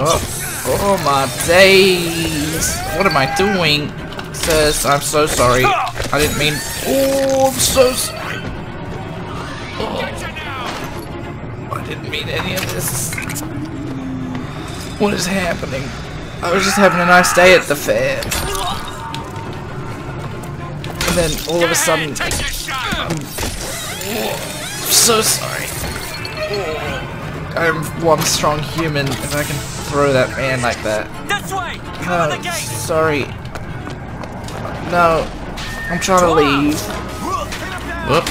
Oh, oh my days! What am I doing? Sis, I'm so sorry. I didn't mean. Oh, I'm so sorry. Oh, I didn't mean any of this. What is happening? I was just having a nice day at the fair. And then all of a sudden, I'm so sorry. Oh, I'm one strong human if I can throw that man like that. This way! No, sorry. No, I'm trying to leave. Whoop.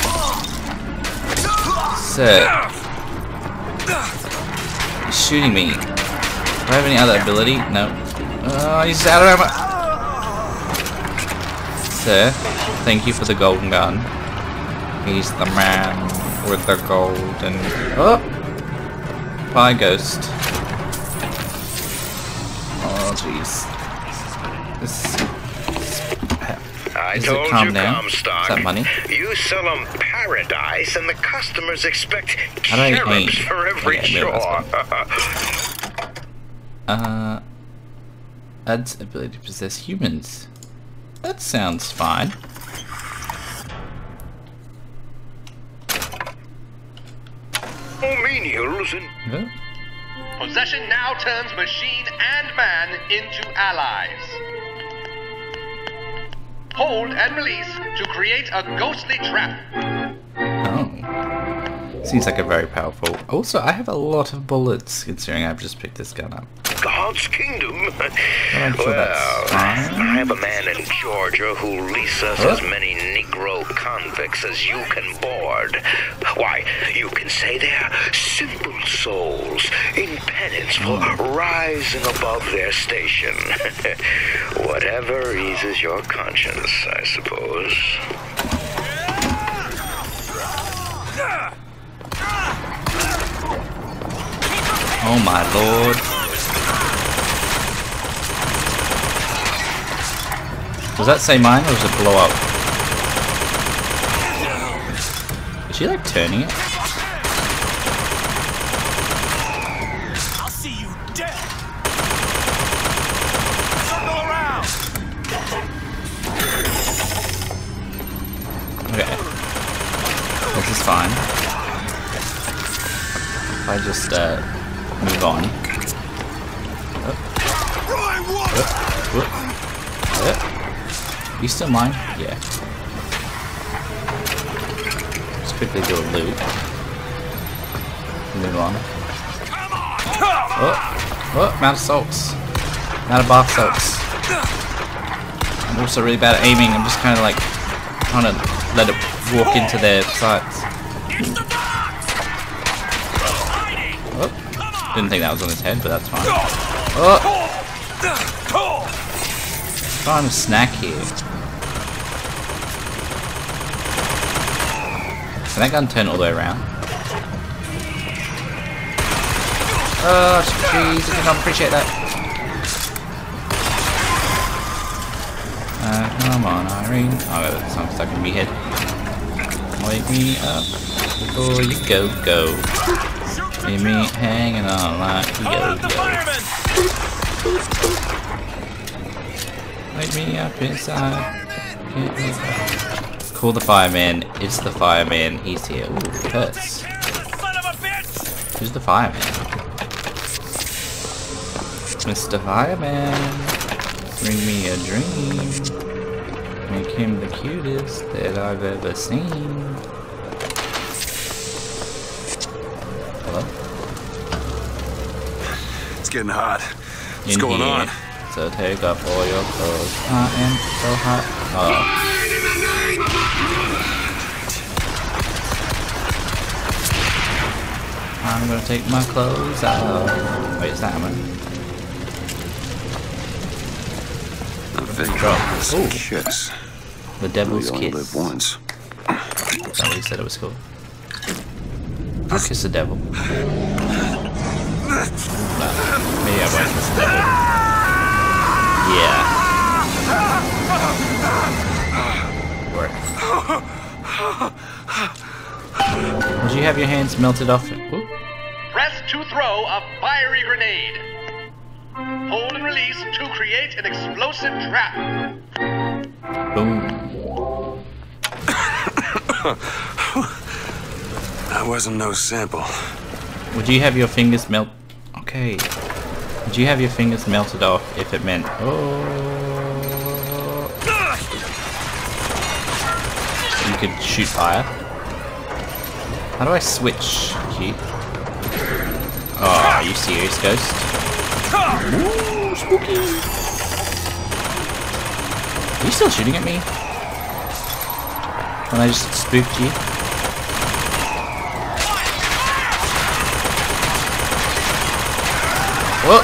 Sir. He's shooting me. Do I have any other ability? No. Oh, he's out of ammo. Sir, thank you for the golden gun. He's the man with the golden... Oh! Bye, ghost. Jeez. This... I told calm you, down? Comstock. Is that money? You sell them paradise, and the customers expect How do I cherubs for every Okay, shore. Uh... Adds ability to possess humans. That sounds fine. Menials and Huh? Possession now turns machine and man into allies. Hold and release to create a ghostly trap. Oh. Seems like a very powerful... Also, I have a lot of bullets, considering I've just picked this gun up. God's kingdom. I'm sure well. I have a man in Georgia who leases Huh? as many Negro convicts as you can board. Why, you can say they're simple souls in penance for Hmm. rising above their station. Whatever eases your conscience, I suppose. Oh my lord. Does that say mine or does it blow up? Is she like turning it? I'll see you dead! Circle around! Okay. This is fine. If I just uh, move on. You still mine? Yeah. Let's quickly do a loop. Move on. Oh, oh, of salts. Out of bath salts. I'm also really bad at aiming. I'm just kind of like trying to let it walk into their sights. Box! Oh, didn't think that was on his head, but that's fine. Oh, trying to snack here. Can that gun turn all the way around? Oh, jeez, I did not appreciate that. Uh, come on, Irene. Oh, that song's stuck in my head. Wake me up before you go, go. Leave me hanging on like Call out the yo, yo. Wake me up inside. Get me up. Call the fireman. It's the fireman. He's here. Ooh, purse. Son of a bitch! Who's the fireman? Mr. Fireman, bring me a dream. Make him the cutest that I've ever seen. Hello? It's getting hot. What's In going here. on? So take off all your clothes. I am so hot. Oh. I'm gonna take my clothes out. Wait, is that ammo? I think Drop. some Ooh. kiss. The Devil's You only Kiss. live once. Is that what you said it was called? I'll kiss the devil. No, maybe I won't kiss the devil. Yeah. Work. Would you have your hands melted off? Ooh. Press to throw a fiery grenade. Hold and release to create an explosive trap. Boom. That wasn't no sample. Would you have your fingers melt? Okay. Would you have your fingers melted off if it meant? Oh. You could shoot fire. How do I switch? Gee. Oh, are you serious, Ghost? Ooh, spooky. Are you still shooting at me? When I just spooked you? Whoa!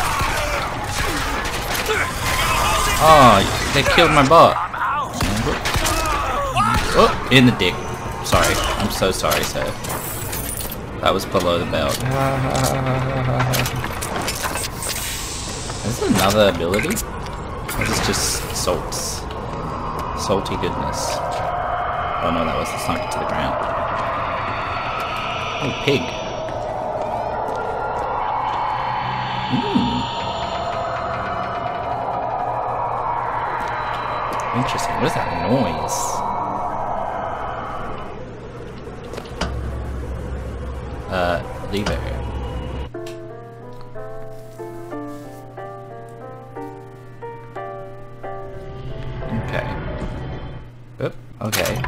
Oh, they killed my bot. Oh, in the dick. Sorry. I'm so sorry, sir. That was below the belt. Is there another ability? Or is this just salts? Salty goodness. Oh no, that was the sunk to the ground. Oh, pig. Hmm. Interesting. What is that noise? Uh, Levo. Okay. Oop, okay.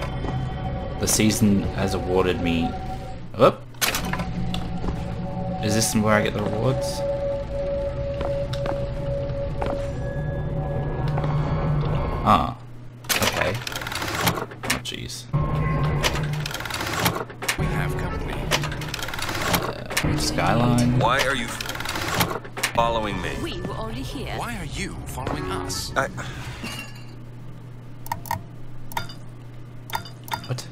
The season has awarded me... Oop. Is this where I get the rewards? Ah. I, What?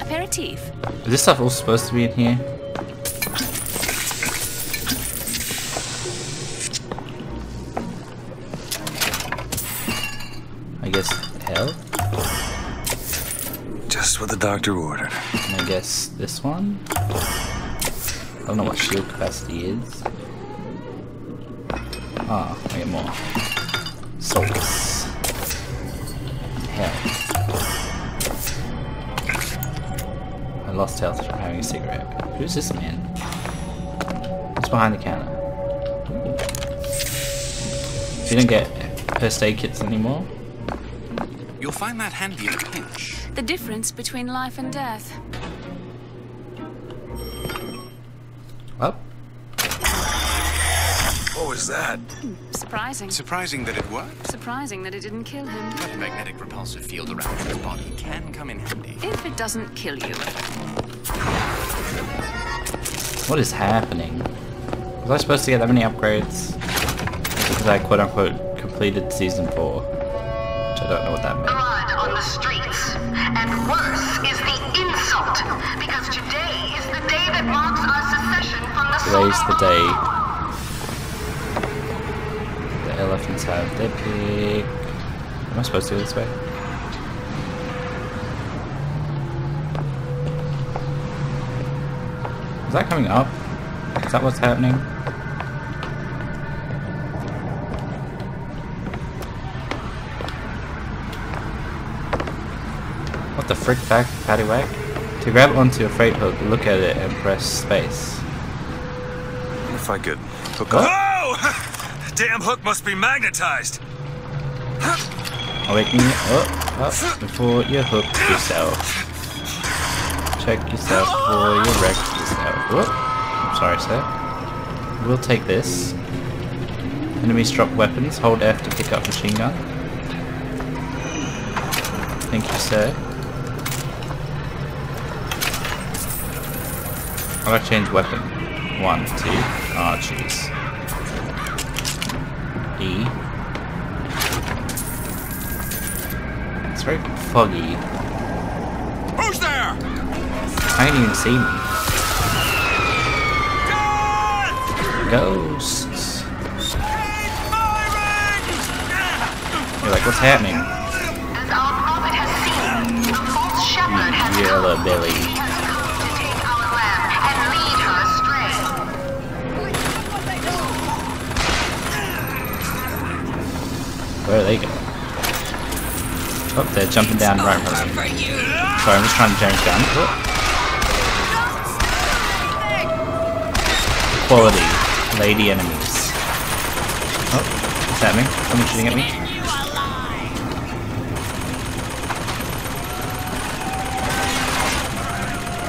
Aperitif. Is this stuff all supposed to be in here? I guess hell? just what the doctor ordered. And I guess this one? I don't know what shield capacity is. Ah, I get more. Souls. Hell. I lost health from having a cigarette. Who's this man? Who's behind the counter? Ooh. You don't get first aid kits anymore? You'll find that handy in a pinch. The difference between life and death. Was that? Hmm, surprising. Surprising that it worked. Surprising that it didn't kill him. But a magnetic repulsive field around his body can come in handy. If it doesn't kill you. what is happening? Was I supposed to get that many upgrades? Because I quote unquote completed season 4. Which I don't know what that means. blood on the streets. And worse is the insult, because today is the day that marks our secession from the Today's the Solar day Elephants have their pig. Am I supposed to go this way? Is that coming up? Is that what's happening? What the frick back patty whack? To grab onto a freight hook, look at it and press space. If I could hook up. Oh! Damn hook must be magnetized. Awaken you up, up before you hook yourself. Check yourself before you wreck yourself. Whoop. I'm sorry, sir. We'll take this. Enemies drop weapons. Hold F to pick up machine gun. Thank you, sir. I gotta change weapon. One, two. Ah, jeez. E. It's very foggy. Who's there? I can't even see me. Ghosts. You're like, what's happening? As our Where are they going? Oh, they're jumping down right in front of me. Sorry, I'm just trying to change down. Oh. Quality. Lady enemies. Oh, what's happening? Someone shooting at me?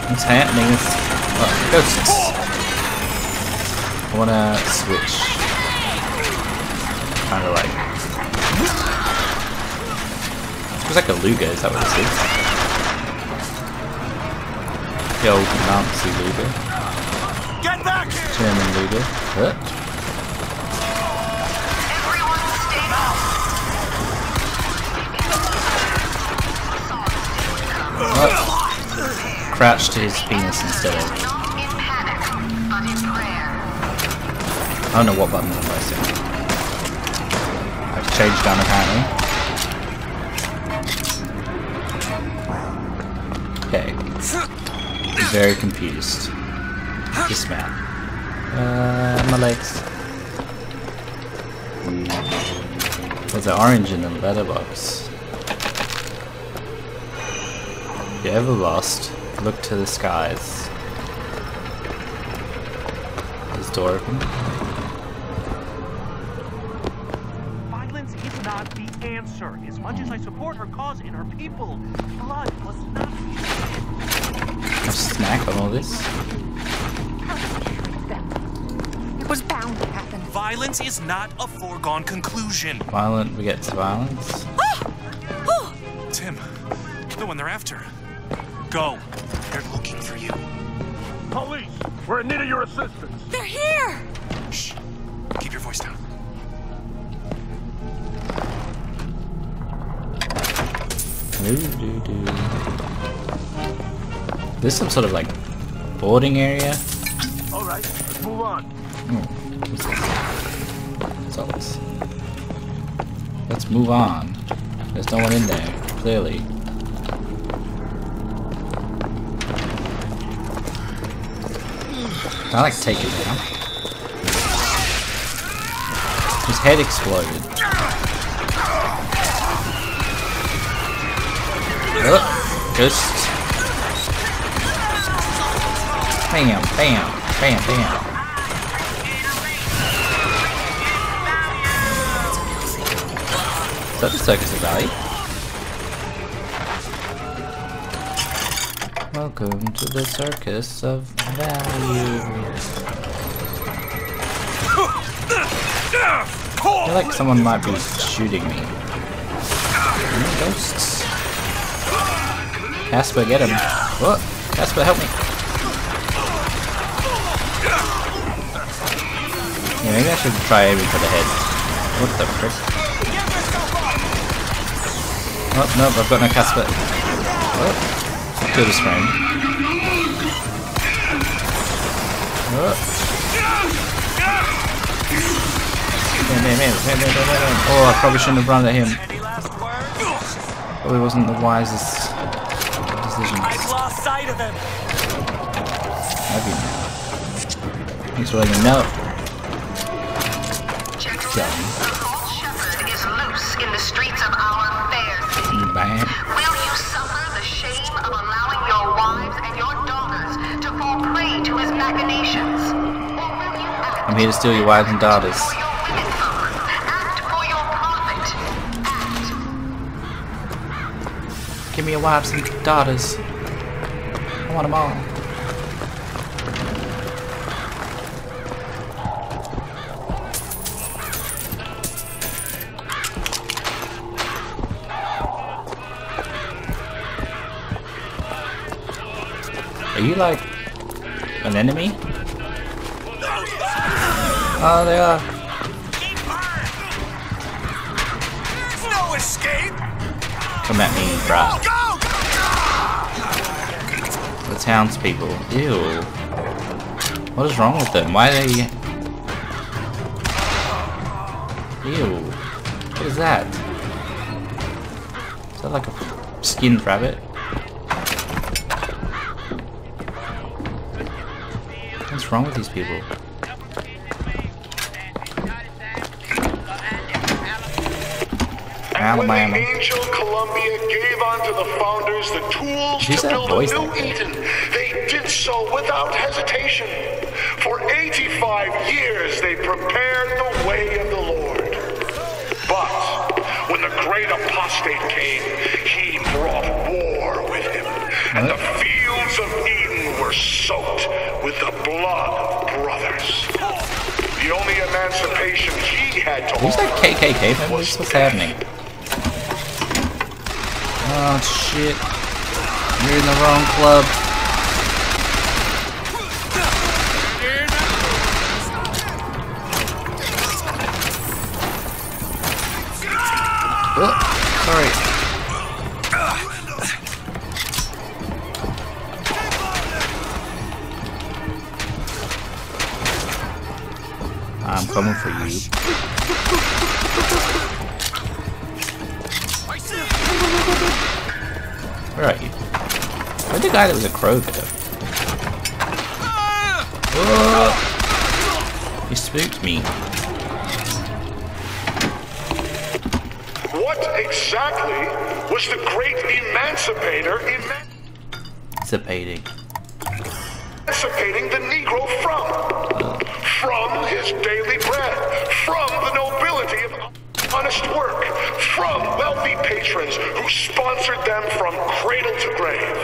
What's happening? Oh, ghosts. I wanna switch. Kinda like. It's like a Luger, is that what this is? The old Nazi Luger. Get back here! German Luger. What? Everyone stay What? Crouch to his penis instead of. not in panic, but in prayer. I don't know what button I'm pressing. I've changed down apparently. Very confused. This man. Uh, my legs. There's an orange in the letterbox. If you're ever lost, look to the skies. Is door open? Not a foregone conclusion. Violent begets violence. Tim, the one they're after. Go. They're looking for you. Police, we're in need of your assistance. They're here! Shh. Keep your voice down. Doo-doo-doo. This is some sort of like boarding area. All right, let's move on. What's Let's move on. There's no one in there, clearly. I like take it down? His head exploded. Oh. Bam, bam, bam, bam. That the Circus of Value? Welcome to the Circus of Value. I feel like someone might be shooting me. Mm, Ghosts. Casper, get him. What? Casper, help me. Yeah, maybe I should try aiming for the head. What the frick? Oh, no, I've got no Casper. Oh, kill this friend. Oh. Man, man, man, man, man, man, man, man. Oh, I probably shouldn't have run at him. Probably wasn't the wisest decision. I lost sight of them. Maybe. Thanks for letting me know. Gentlemen, I'm here to steal your wives and daughters. for your women folk? Act for your profit. Act. Give me your wives and daughters. I want them all. Are you like an enemy? Oh, they are. There's no escape! Come at me, bruh. Go! The townspeople. Ew. What is wrong with them? Why are they... Ew. What is that? Is that like a skinned rabbit? What's wrong with these people? And when the Angel Columbia gave unto the founders the tools She's to build a new actor. Eden, they did so without hesitation. For 85 years they prepared the way of the Lord. But when the great apostate came, he brought war with him. And the fields of Eden were soaked with the blood of brothers. The only emancipation he had to Who's that KKK What's happening? Oh shit. You're in the wrong club. Guy that was a crow go? Oh! Uh. He spooked me. What exactly was the great emancipator eman- Dissipating. emancipating the Negro from? From his daily bread, from the nobility of honest work, from wealthy patrons who sponsored them from cradle to grave,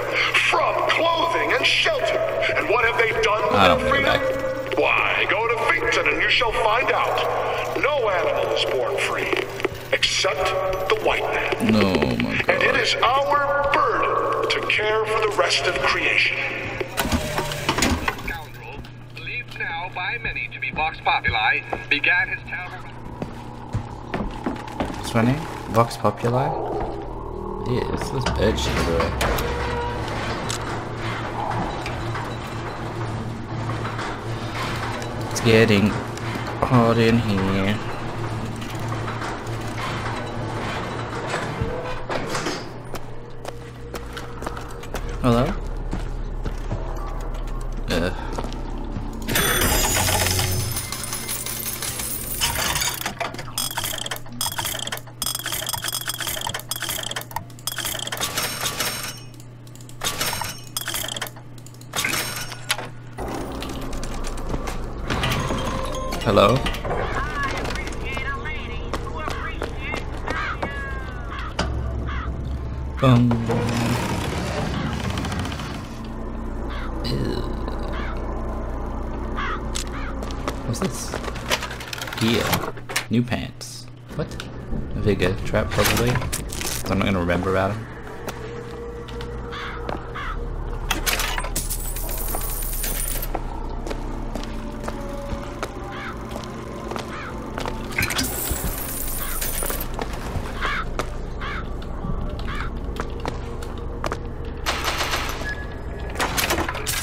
from clothing and shelter. And what have they done with I their freedom? Why, go to Finkton and you shall find out. No animal is born free, except the white man. No, my And it is our burden to care for the rest of creation. scoundrel, believed now by many to be Vox Populi, began his terrible. My name? Vox Populi? Yes, this bitch everywhere. It's getting hot in here. Hello? Trap probably. I'm not gonna remember about him.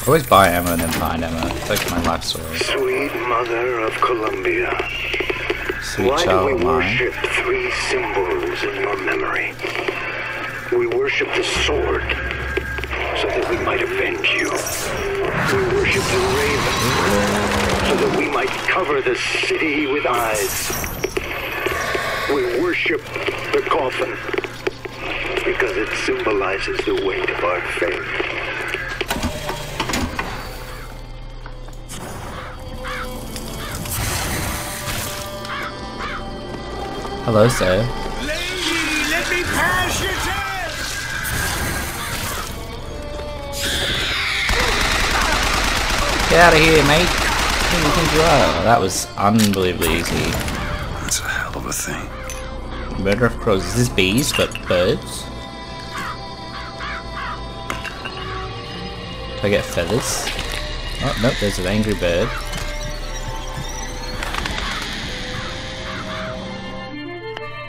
Always buy ammo and then find ammo. It's like my life story. Sweet Mother of Columbia, Sweet why do child we of mine. worship three symbols in your memory? We worship the sword so that we might avenge you. We worship the raven so that we might cover the city with eyes. We worship the coffin because it symbolizes the weight of our faith. Hello, sir. Lady, let me pass your test! Get out of here, mate. Who do you think you are? That was unbelievably easy. That's a hell of a thing. Murder of crows. Is this bees, but birds? Do I get feathers? Oh, nope, there's an angry bird.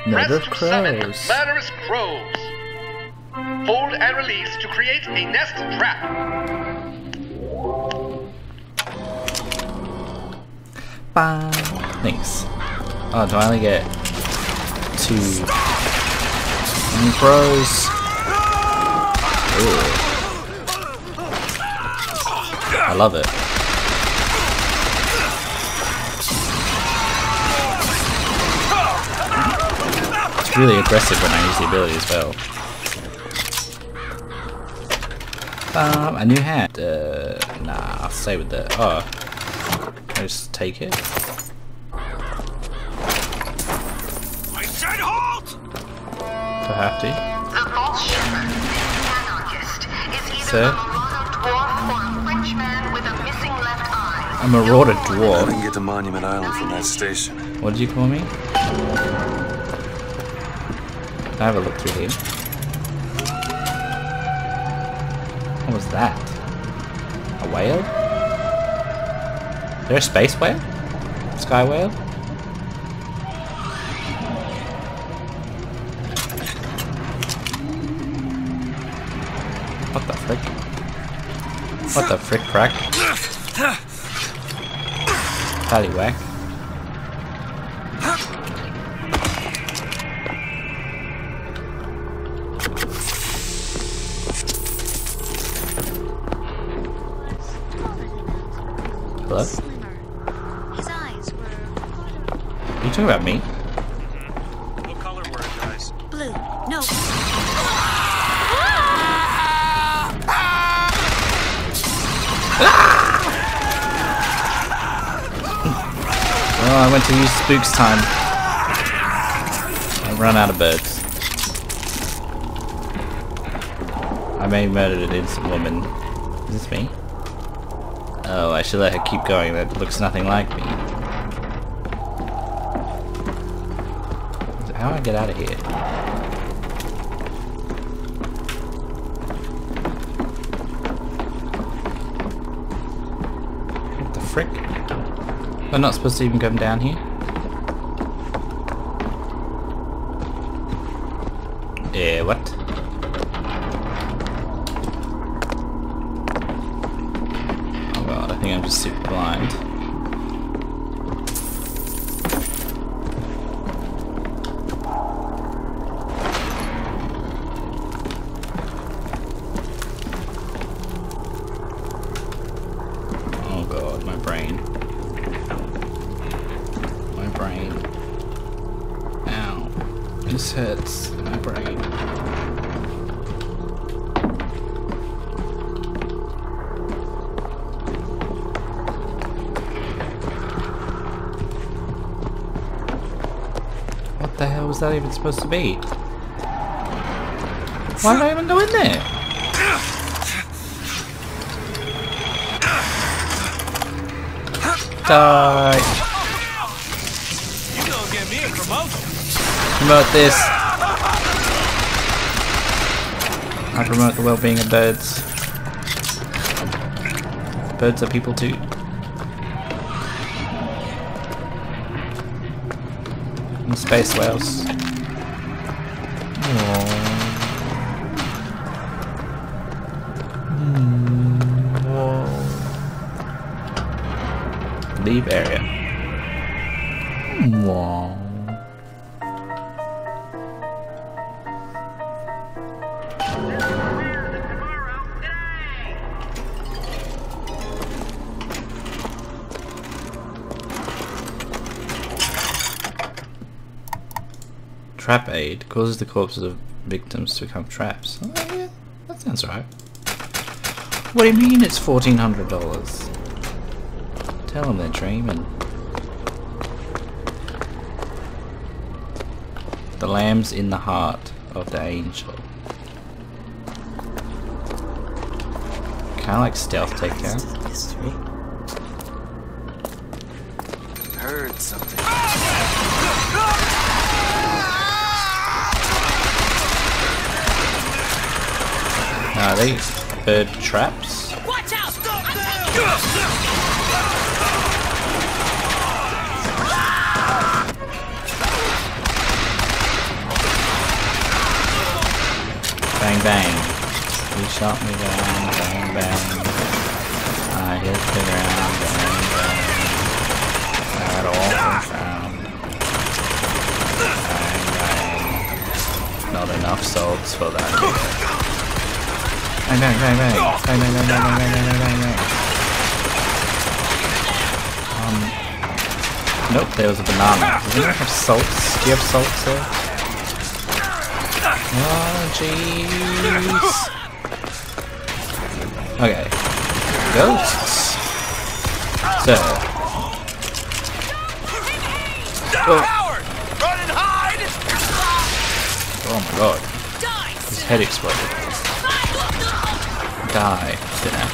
Murder of crows. murderous crows. Hold and release to create a nest trap. Bye. Thanks. Oh, do I only get two crows? Ugh. I love it. It's really aggressive when I use the ability as well. Um, a new hat. Uh, nah, I'll stay with the. Oh, I just take it. I said halt! Do I have to? The false shepherd, anarchist, is either Sir? a marauder dwarf or a French man with a missing left eye. A marauder I dwarf. can get to Monument Island from that station. What did you call me? Can I have a look through here? What was that? A whale? Is there a space whale? Sky whale? What the frick? What the frick crack? Paddywhack. Are you about me? What color were his eyes? blue. No. Oh, I went to use Spook's time. I run out of birds. I may have murdered an innocent woman. Is this me? Oh, I should let her keep going. That looks nothing like me. How do I get out of here? What the frick? I'm not supposed to even come down here? Yeah, what? Was that even supposed to be? Why did I even go in there? Die. Promote this. I promote the well-being of birds. Birds are people too. Space whales. Hmm, Leave area. Causes the corpses of victims to become traps. Oh, yeah, that sounds right. What do you mean it's fourteen hundred dollars? Tell them they're dreaming. The lamb's in the heart of the angel. Kind of like stealth takedown. Heard something. Are they bird traps? Watch out! Bang bang. He shot me down. Bang bang. I hit the ground. Bang bang. Got all found. Bang bang. Not enough salts for that. Um. Nope, there was a banana. Does anyone have salts? Do you have salts there? Oh, jeez. Okay. Ghosts. So. Oh. Oh my god. His head exploded. Die, sinner.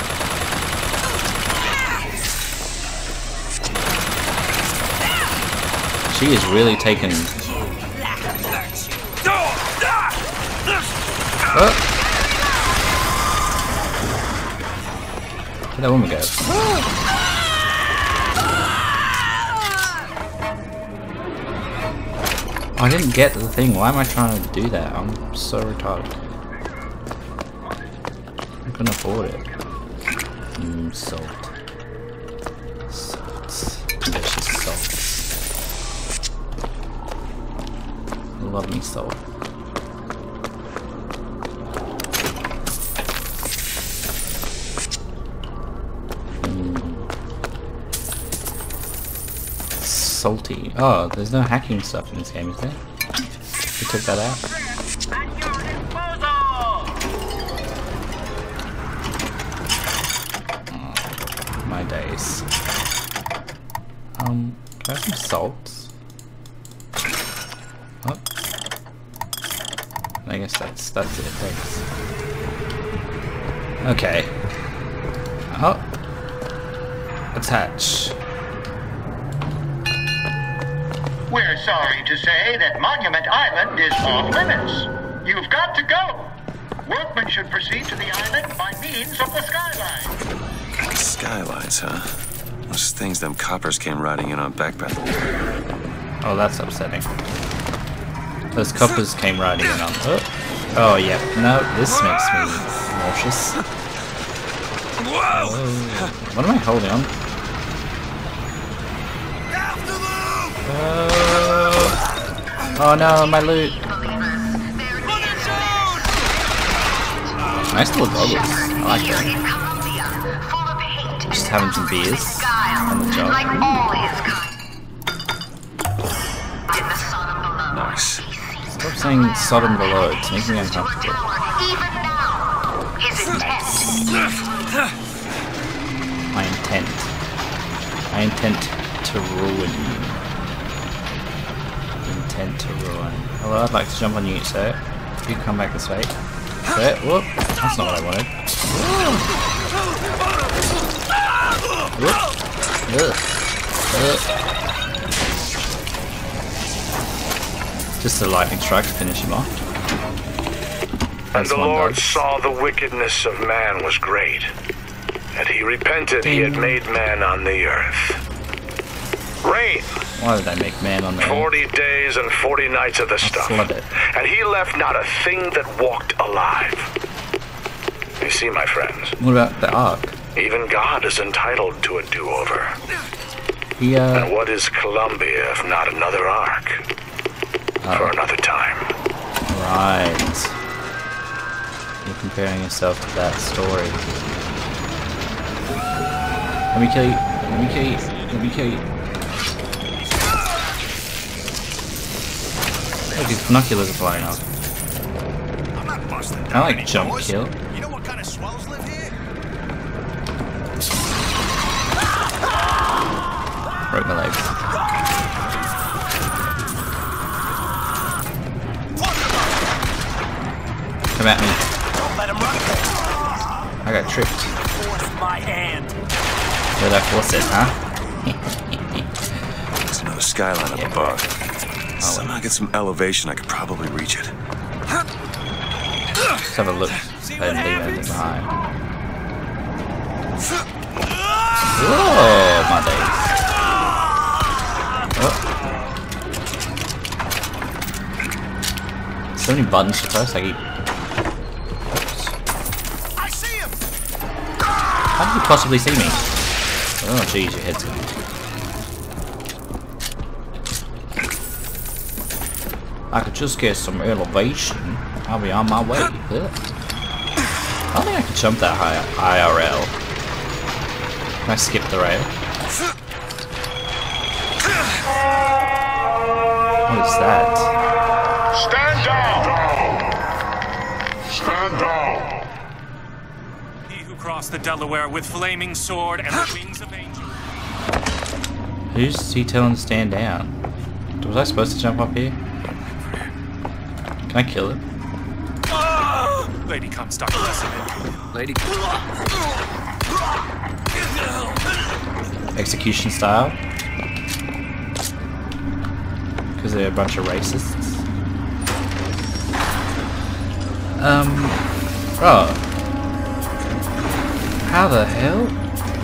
She is really taking. Oh. Where'd that woman go? I didn't get the thing. Why am I trying to do that? I'm so retarded. Couldn't afford it. Mmm, salt. Salt. Delicious salt. Love me salt. Mm. salty. Oh, there's no hacking stuff in this game, is there? We took that out. Can things them coppers came riding in on backpack. Oh, that's upsetting. Those coppers came riding in on. Oh, oh yeah. No, this makes me nauseous. Oh, what am I holding on? Oh, oh no, my loot. Nice little goggles. I like them. Just having some beers on the job. Nice. Stop saying Sodom below, it's making me uncomfortable. Even now, My intent. My intent to ruin you. Intent to ruin. Hello, I'd like to jump on you, sir. If You come back this way. Sir, whoop. That's not what I wanted. Whoop. Ugh. Ugh. Just a lightning strike to finish him off. And the Lord does. saw the wickedness of man was great, and he repented he had made man on the earth. Rain, Why did I make man on the 40 days and 40 nights of the stuff. And he left not a thing that walked alive. You see, my friends, What about the ark? Even God is entitled to a do-over. He, uh, And what is Columbia if not another ark? For another time. right. You're comparing yourself to that story. Let me kill you. Let me kill you. Let me kill you. Look, his binoculars are flying off. I like jump kill. You know what kind of swells live here? Broke my legs. Come at me. Don't let him run. I got tripped. Force my hand. Where'd I force it, huh? There's another skyline up above. Oh, Somehow get some elevation, I could probably reach it. Just have a look. Didn't leave behind. Oh, my days. So many buttons to press, I keep... I see him. How did you possibly see me? Oh jeez, your head's gone. I could just get some elevation. I'll be on my way. I don't think I can jump that high IRL. Can I skip the rail? Across the Delaware with flaming sword and the wings of angels. Who's he telling to stand down? Was I supposed to jump up here? Can I kill him? Lady Comstock, listen in. Lady. Execution style? Because they're a bunch of racists? Um. Oh. How the hell?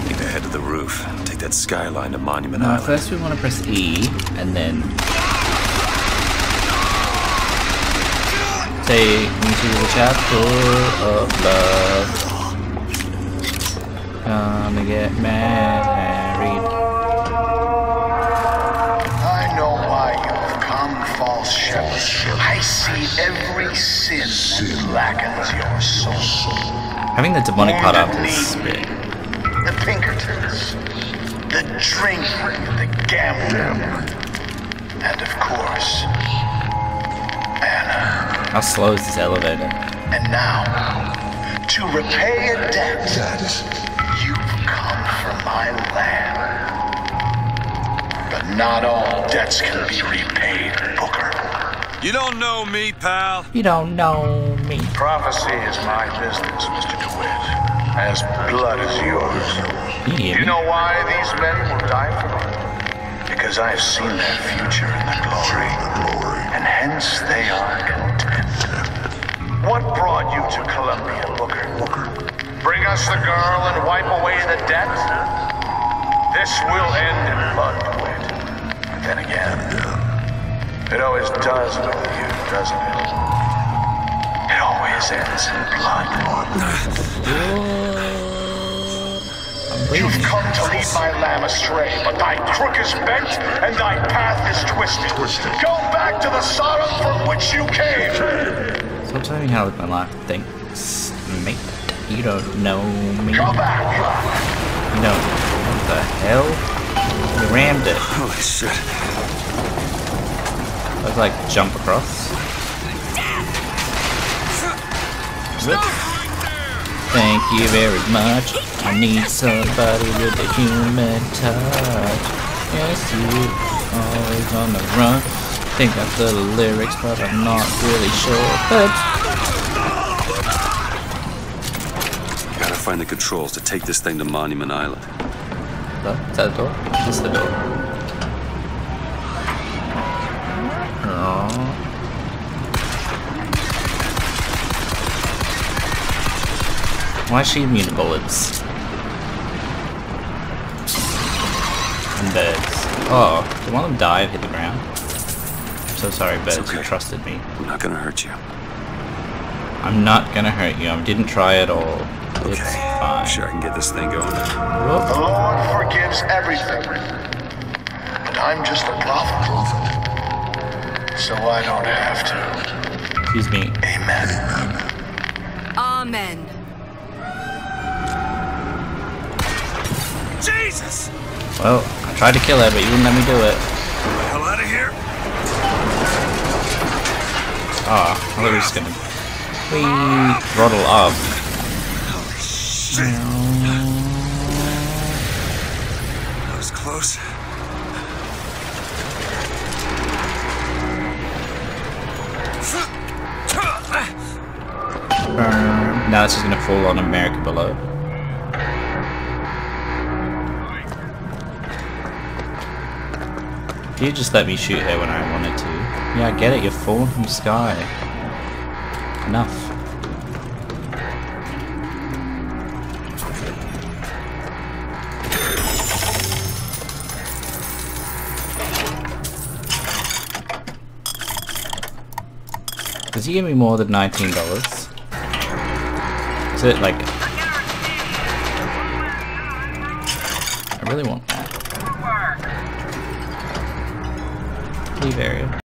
Need to head to the roof. Take that skyline to Monument No, Island. first we want to press E, and then take me to the chapel of love. Gonna get married. I know why you have come, false shepherd. I see every sin that blackens your soul. Having the demonic part up is big. The Pinkertons, the drink, the gambling, and of course, Anna. How slow is this elevator? And now, to repay a debt, you've come from my land. But not all debts can be repaid, Booker. You don't know me, pal. You don't know me. Prophecy is my business, Mr. DeWitt. As blood is yours. You You know why these men will die for me? Because I have seen their future in the glory, and hence they are content. What brought you to Columbia, Booker? Bring us the girl and wipe away the debt? This will end in blood, DeWitt. But then again, it always does with you, doesn't it? It always ends in blood. You've come to lead my lamb astray, but thy crook is bent and thy path is twisted. twisted. Go back to the Sodom from which you came. Stop telling me how to live my life. Thanks, mate. You don't know me. Go back. You know what the hell? You rammed it. Holy shit. Let's like jump across. Thank you very much. I need somebody with a human touch. Yes, you always on the run. Think I've the lyrics, but I'm not really sure. But Gotta find the controls to take this thing to Monument Island. is that the door? This the door. Aww. Why is she immune to bullets? And birds. Oh, did one of them die hit the ground? I'm so sorry, birds. You trusted me. I'm not gonna hurt you. I'm not gonna hurt you. I didn't try at all. It's fine. Sure, I can get this thing going. The Lord forgives everything. But I'm just a prophet. So I don't have to. Excuse me. Amen. Amen. Jesus! Well, I tried to kill her, but you wouldn't let me do it. Hell out of here. Ah, I thought we were just gonna. We throttle up. Holy shit! That was close. Now this is gonna fall on America below. You just let me shoot her when I wanted to. Yeah, I get it, you're falling from sky. Enough. Does he give me more than $19? Is it like... I really want that. Leave area.